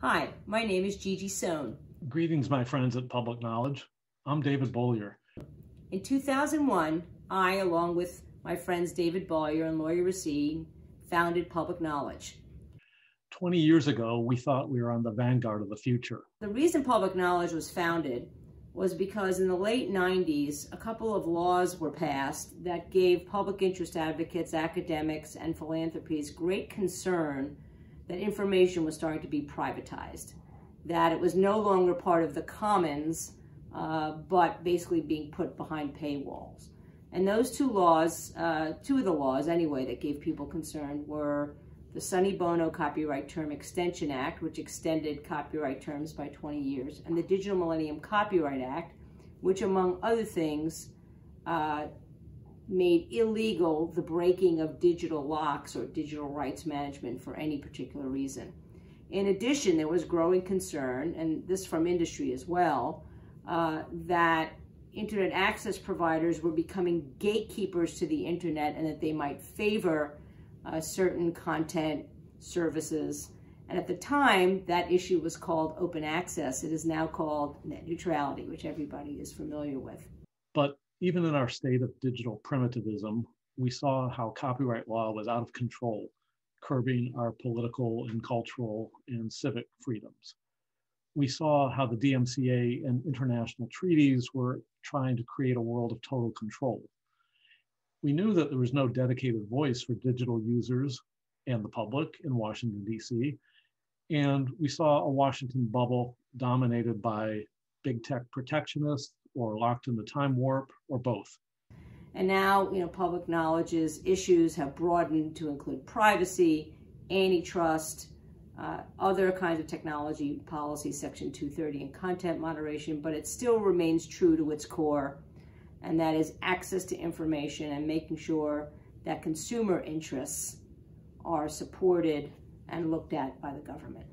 Hi, my name is Gigi Sohn. Greetings, my friends at Public Knowledge. I'm David Bollier. In 2001, I, along with my friends David Bollier and Laurie Racine, founded Public Knowledge. 20 years ago, we thought we were on the vanguard of the future. The reason Public Knowledge was founded was because in the late 90s, a couple of laws were passed that gave public interest advocates, academics, and philanthropies great concern that information was starting to be privatized, that it was no longer part of the commons, uh, but basically being put behind paywalls. And those two laws, uh, two of the laws anyway, that gave people concern were the Sonny Bono Copyright Term Extension Act, which extended copyright terms by 20 years, and the Digital Millennium Copyright Act, which, among other things, uh, made illegal the breaking of digital locks or digital rights management for any particular reason. In addition, there was growing concern, and this from industry as well, uh, that internet access providers were becoming gatekeepers to the internet and that they might favor uh, certain content services. And at the time, that issue was called open access. It is now called net neutrality, which everybody is familiar with. But even in our state of digital primitivism, we saw how copyright law was out of control, curbing our political and cultural and civic freedoms. We saw how the DMCA and international treaties were trying to create a world of total control. We knew that there was no dedicated voice for digital users and the public in Washington, D.C. And we saw a Washington bubble dominated by big tech protectionists or locked in the time warp or both. And now, you know, public knowledge's issues have broadened to include privacy, antitrust, uh, other kinds of technology policy, Section 230, and content moderation, but it still remains true to its core, and that is access to information and making sure that consumer interests are supported and looked at by the government.